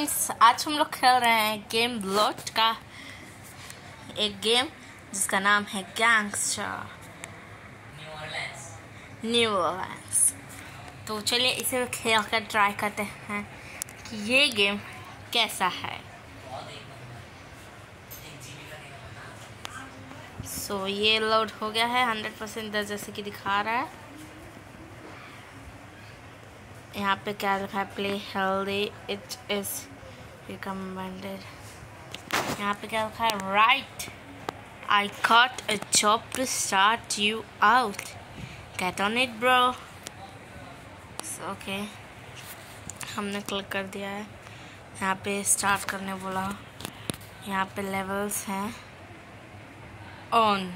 आज हम लोग खेल रहे हैं गेम ब्लॉट का। एक गेम जिसका नाम है गैंगस्टर। न्यू ऑर्लेंस तो चलिए इसे खेल कर ट्राई करते हैं कि ये गेम कैसा है। सो so, ये लोड हो गया है हंड्रेड परसेंट जैसे कि दिखा रहा है। यहाँ पे क्या लिखा है? Play healthy it is recommended यहाँ पे क्या लिखा है? Right I caught a job to start you out get on it bro okay हमने क्लिक कर दिया है। यहाँ पे स्टार्ट करने बोला। यहाँ पे लेवल्स हैं। ऑन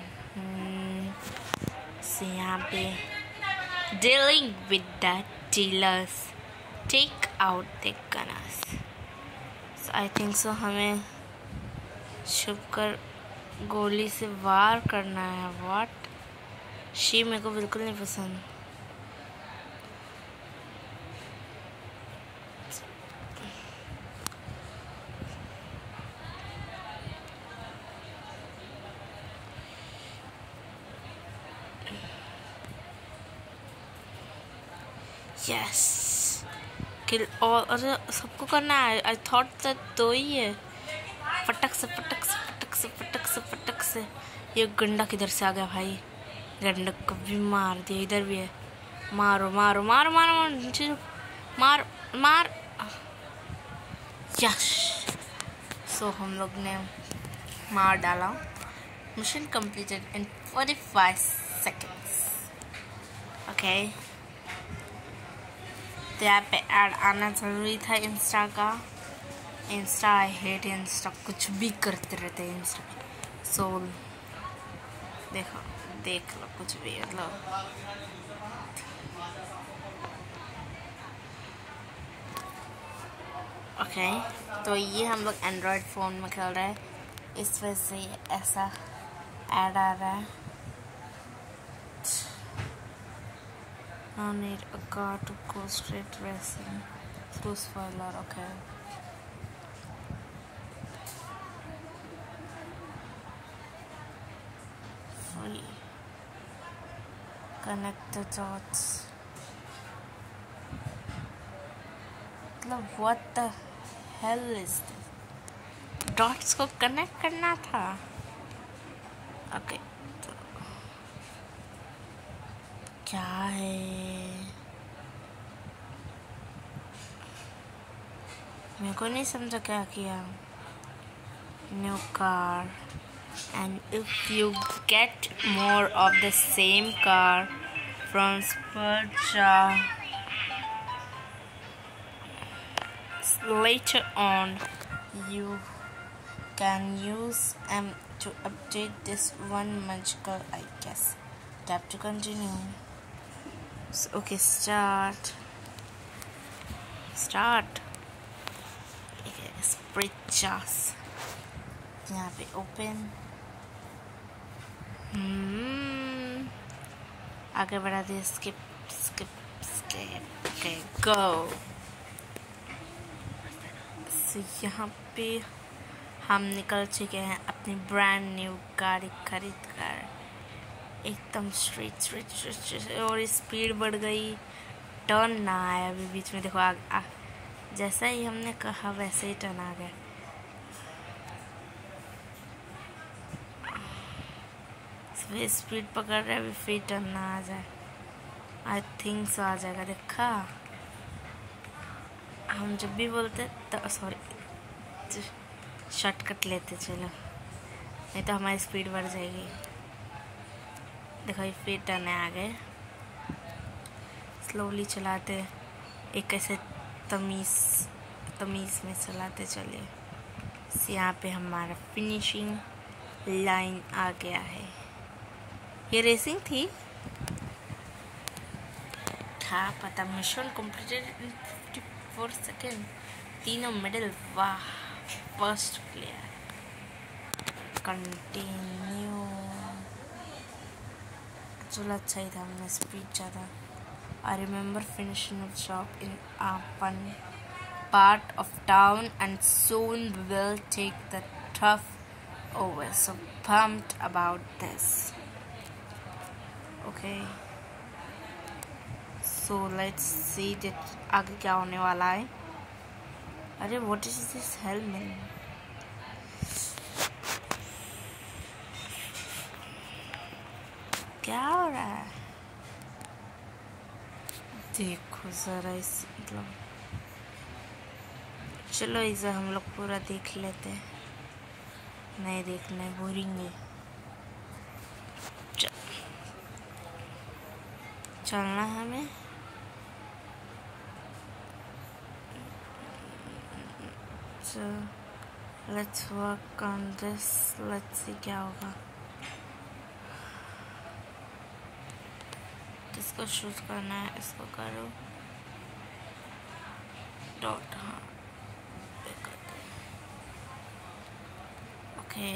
से यहाँ पे dealing with the dealers take out the gunners so I think so हमें छुप कर गोली से वार करना है वाट शी मेरे को बिल्कुल नहीं पसंद यस किल और अरे, सबको करना है। आई थॉट दैट दो ही है। फटक से फटक से फटक से फटक से फटक से। ये गंडा किधर से आ गया भाई। गंडा को भी मार दिया, इधर भी है। मारो मारो मारो मारो मारो मार मार। यस सो हम लोग ने मार डाला। Mission completed in 45 seconds okay तो यहाँ पे ऐड आना ज़रूरी था इंस्टा का। इंस्टा आई हेट इंस्टा कुछ भी करते रहते हैं इंस्टा सोल देखो, देख लो कुछ भी मतलब। ओके तो ये हम लोग एंड्रॉयड फ़ोन में खेल रहे हैं। इस वजह से ऐसा ऐड आ रहा है। No need a car to go straight racing through spoiler, okay. Free. Connect the dots. मतलब what the hell is this? Dots को कनेक्ट करना था ओके okay. क्या है मेरे को नहीं समझा क्या किया new car and if you get more of the same car from Spurja later on you can use them to update this one magical I guess tap to continue so, Start. Start. Okay split just यहाँ पे open. आगे बढ़ा दिए skip skip skip okay go so, यहाँ पे हम निकल चुके हैं अपनी ब्रांड न्यू गाड़ी खरीद कर एकदम स्ट्रीट स्ट्रीट स्ट्रीट और स्पीड बढ़ गई। टर्न ना आया अभी बीच में। देखो आ, आ जैसा ही हमने कहा वैसे ही टर्न आ गया। स्पीड पकड़ रहे अभी फिर टर्न ना आ जाए। आई थिंक सो आ जाएगा। देखा? हम जब भी बोलते तो सॉरी शॉर्टकट लेते चलो। नहीं तो हमारी स्पीड बढ़ जाएगी। देखो फिर टर्न आ गए स्लोली चलाते, एक ऐसे तमीज़ तमीज़ में चलाते चलिए यहाँ पे हमारा फिनिशिंग लाइन आ गया है। ये रेसिंग थी? था, पता mission completed in fifty four second तीनों मेडल वाह first player continue चलो अच्छा ही था हमने स्पीड ज़्यादा I remember finishing job in upon part of town and soon we will take the tough over. So pumped about this. Okay. So let's see that आगे क्या होने वाला है अरे what is this helmet? क्या हो रहा है? देखो ज़रा इस मतलब चलो इसे हम लोग पूरा देख लेते हैं। नहीं देखना है बोरिंग है। चलना हमें। So, let's work on this. Let's see क्या होगा। इसको शूट करना है इसको करो डॉट हाँ okay okay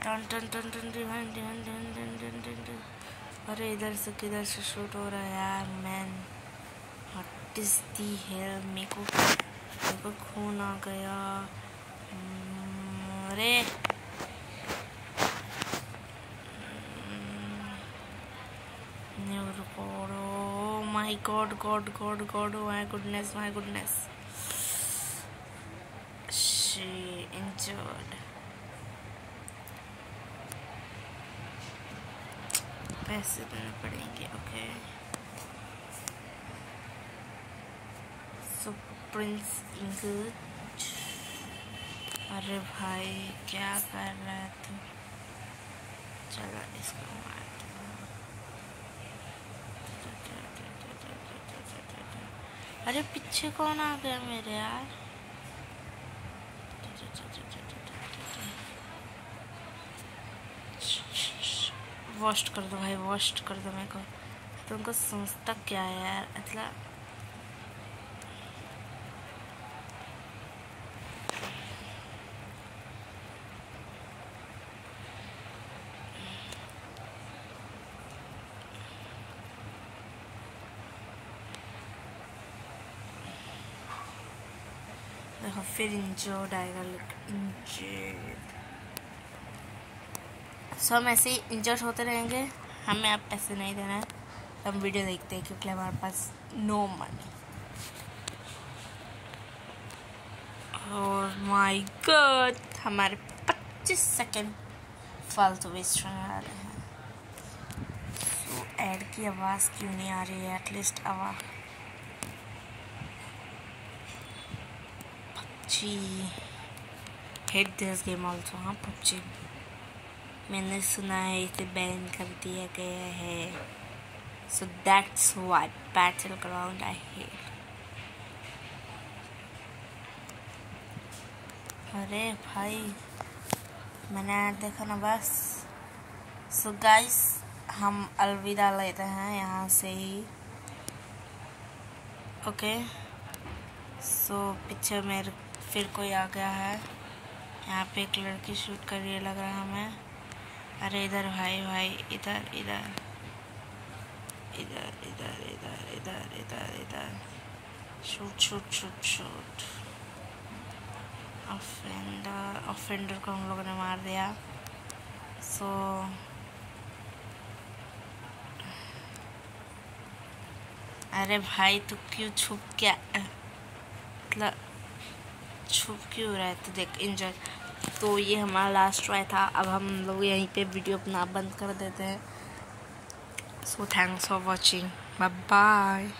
ton ton ton ton divine divine divine divine divine divine अरे इधर से किधर से शूट हो रहा है यार मैन हट इज़ दी हेल मेरे को मेरे को खून आ गया अरे never god oh my god god god god oh my goodness my goodness she injured पैसे देने पड़ेंगे ओके सो प्रिंस इंग्लिश अरे भाई, क्या कर रहा है तू? चलो इसको अरे पीछे कौन आ गया मेरे यार? वॉस्ट कर दो भाई वॉस्ट कर दो मेरे को। तुमको सोचता क्या है यार? मतलब देखो फिर इंजर्ड आएगा लुक इंजर्ड सो हम ऐसे ही इंजर्ड होते रहेंगे हमें आप पैसे नहीं देना है। हम वीडियो देखते हैं क्योंकि हमारे पास नो मनी और माय गॉड हमारे 25 सेकंड फालतू वेस्ट होने वाले हैं। तो ऐड की आवाज़ क्यों नहीं आ रही है? एटलीस्ट आवाज़। PUBG. Hate this game also, हाँ PUBG. मैंने सुना है इसे बैन कर दिया गया है so that's why battle ground I hate अरे भाई मैंने देखा ना बस सो so गाइस हम अलविदा लेते हैं यहाँ से ही ओके okay. सो so, पीछे मेरे फिर कोई आ गया है। यहाँ पे एक लड़की शूट कर रही है, लग रहा है हमें। अरे इधर भाई भाई, इधर इधर। इधर इधर इधर इधर इधर इधर। Shoot shoot shoot shoot. Offender offender को हम लोगों ने मार दिया। सो अरे भाई, तू क्यों छुप क्या मतलब छुप क्यों रहा है तो देख इंजॉय तो ये हमारा लास्ट ट्राई था, अब हम लोग यहीं पे वीडियो अपना बंद कर देते हैं। So thanks for watching bye bye